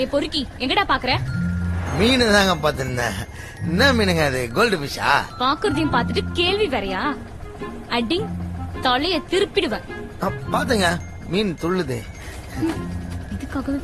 ஏ பொறுக்கி எங்கடா பாக்குற? மீன் தாங்க பாத்திருந்தேன் என்ன மீனுங்க அது? கோல்டு பிஷா பாக்குறதையும் பாத்துட்டு கேள்வி வேறையா? அடி தலைய திருப்பிடுவேன். பாத்துங்க. மீன் துள்ளுது. இதுக்காகவே